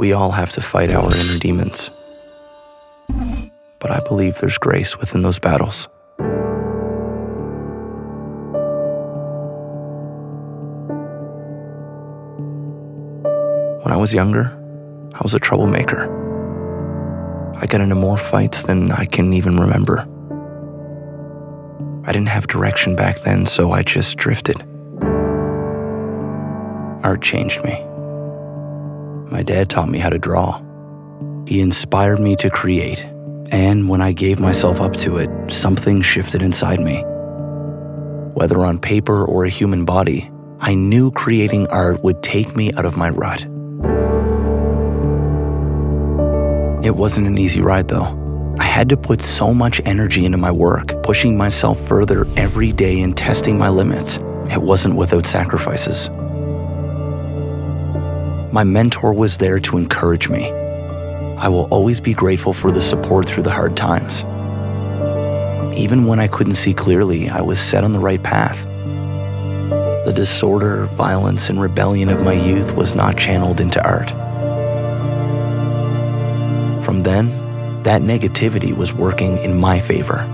We all have to fight our inner demons. But I believe there's grace within those battles. When I was younger, I was a troublemaker. I got into more fights than I can even remember. I didn't have direction back then, so I just drifted. Art changed me. My dad taught me how to draw. He inspired me to create, and when I gave myself up to it, something shifted inside me. Whether on paper or a human body, I knew creating art would take me out of my rut. It wasn't an easy ride, though. I had to put so much energy into my work, pushing myself further every day and testing my limits. It wasn't without sacrifices. My mentor was there to encourage me. I will always be grateful for the support through the hard times. Even when I couldn't see clearly, I was set on the right path. The disorder, violence, and rebellion of my youth was not channeled into art. From then, that negativity was working in my favor.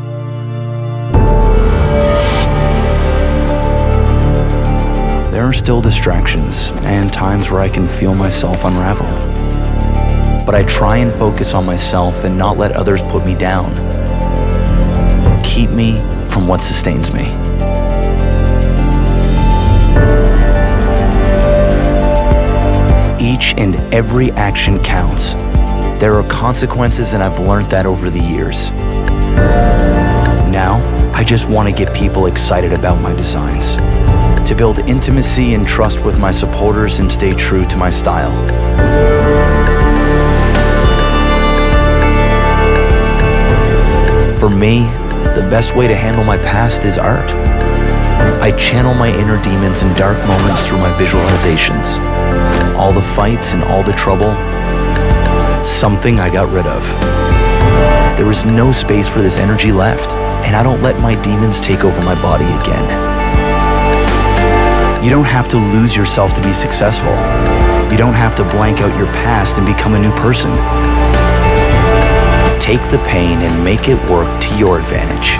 There are still distractions and times where I can feel myself unravel. But I try and focus on myself and not let others put me down. Keep me from what sustains me. Each and every action counts there are consequences, and I've learned that over the years. Now, I just want to get people excited about my designs, to build intimacy and trust with my supporters and stay true to my style. For me, the best way to handle my past is art. I channel my inner demons and dark moments through my visualizations. All the fights and all the trouble, something I got rid of. There is no space for this energy left, and I don't let my demons take over my body again. You don't have to lose yourself to be successful. You don't have to blank out your past and become a new person. Take the pain and make it work to your advantage.